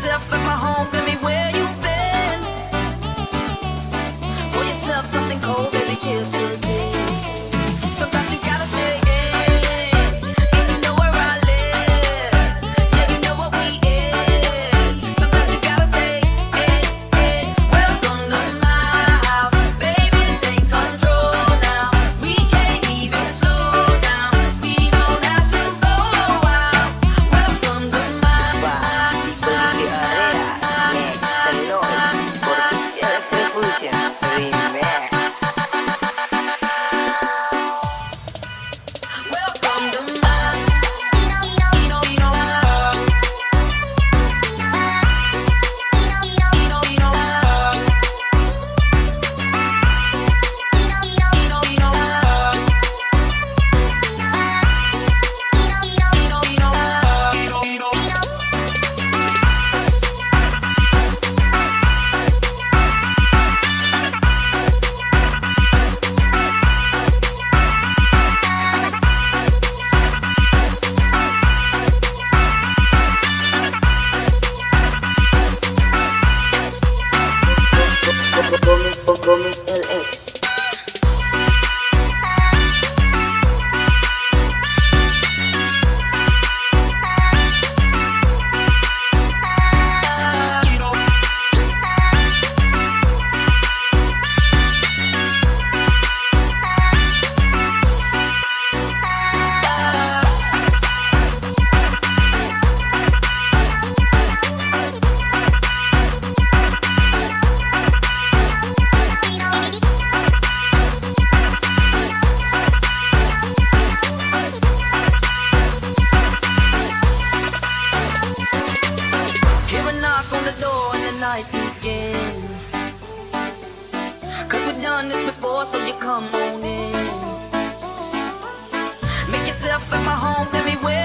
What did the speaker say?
myself and my home to me when Cause we've done this before, so you come on in. Make yourself at my home, tell me where.